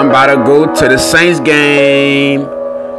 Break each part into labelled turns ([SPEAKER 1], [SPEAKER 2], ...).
[SPEAKER 1] I'm about to go to the Saints game.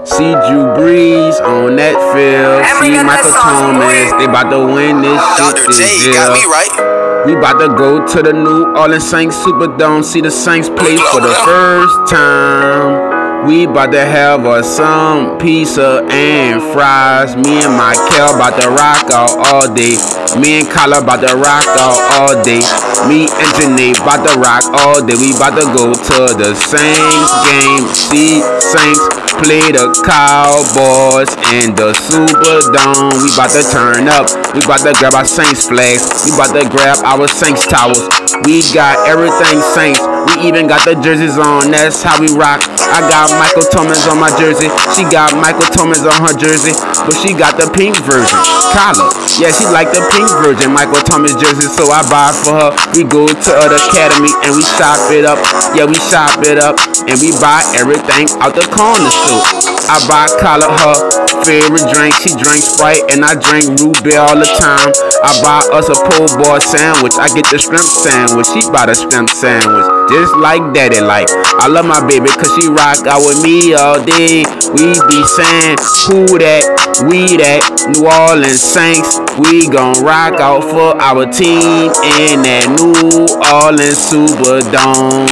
[SPEAKER 1] See Drew Brees on that field. See Michael Thomas. They about to win this shit
[SPEAKER 2] Dr.
[SPEAKER 1] this
[SPEAKER 2] J, got me right.
[SPEAKER 1] We about to go to the New Orleans Saints Superdome. See the Saints play for the first time. We about to have us some pizza and fries. Me and my Kel about to rock out all day. Me and Kyla about to rock out all day. Me and Janae about to rock all day. We about to go to the Saints game. See Saints play the Cowboys in the Superdome. We about to turn up. We about to grab our Saints flags. We about to grab our Saints towels. We got everything Saints. We even got the jerseys on. That's how we rock. I got Michael Thomas on my jersey. She got Michael Thomas on her jersey, but she got the pink version. Kyla, yeah, she like the pink version. Michael Thomas jersey, so I buy for her. We go to the academy and we shop it up. Yeah, we shop it up and we buy everything out the corner store. I buy Kyla her favorite drink. She drinks Sprite and I drink root beer all the time. I buy us a po' boy sandwich. I get the shrimp sandwich. She buy the shrimp sandwich. Just like daddy like. I love my baby cause she rock out with me all day. We be saying who that, we that, New Orleans Saints. We gon' rock out for our team in that New Orleans Superdome.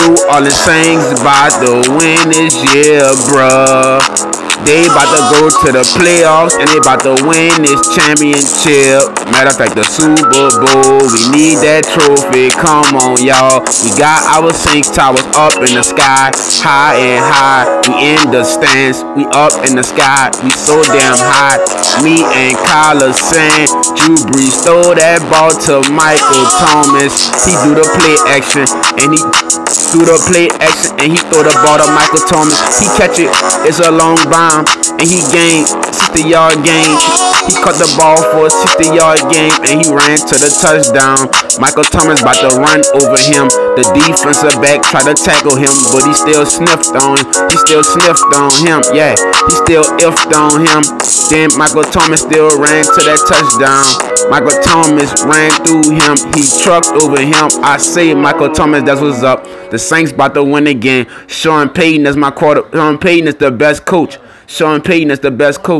[SPEAKER 1] New Orleans Saints about to win this year, bruh. They about to go to the playoffs and they about to win this championship. Matter of fact, the Super Bowl. We need that trophy. Come on, y'all. We got our Saints towers up in the sky, high and high. We in the stands. We up in the sky. We so damn high. Me and Kyla saying, Drew Brees throw that ball to Michael Thomas. He do the play action and he do the play action and he throw the ball to Michael Thomas. He catch it. It's a long bomb and he gained 60 yard gain. He caught the ball for a 60 yard game and he ran to the touchdown. Michael Thomas about to run over him. The defensive back tried to tackle him, but he still sniffed on. He still sniffed on him. Yeah, he still iffed on him. Then Michael Thomas still ran to that touchdown. Michael Thomas ran through him. He trucked over him. I say Michael Thomas, that's what's up. The Saints about to win again. Sean Payton is my quarter. Sean Payton is the best coach. Sean Payton is the best coach.